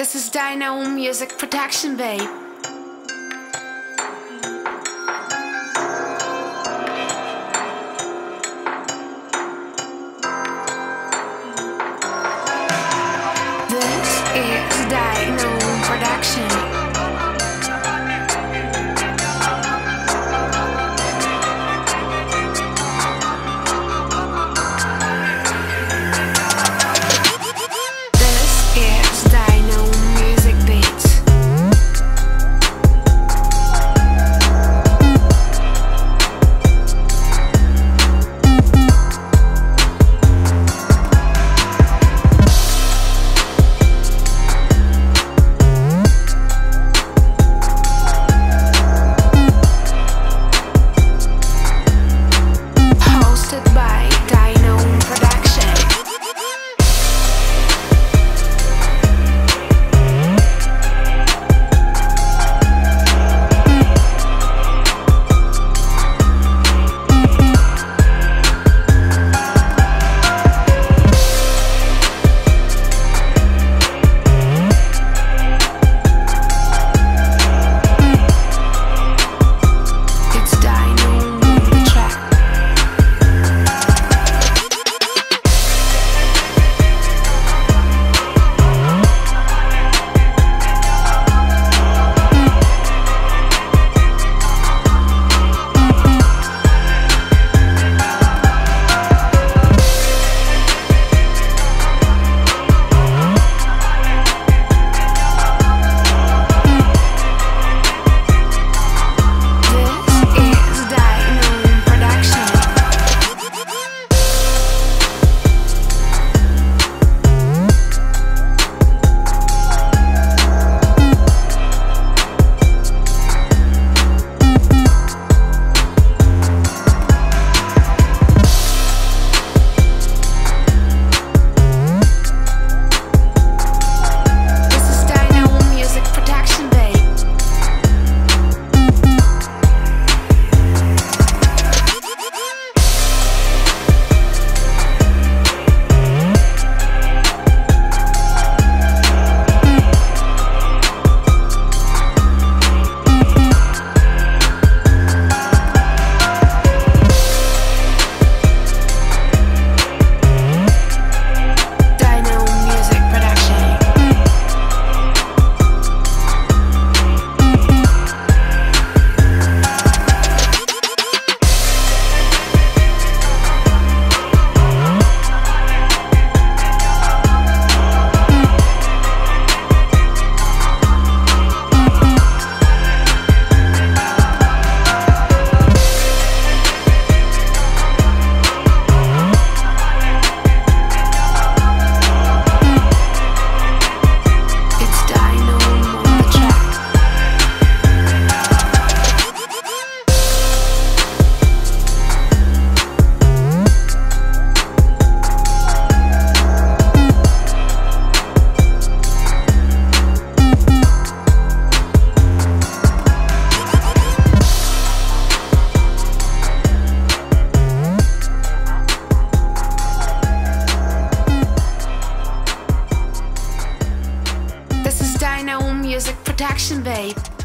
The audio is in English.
This is Dino Music Production, babe. This is Dino Production. music production, babe.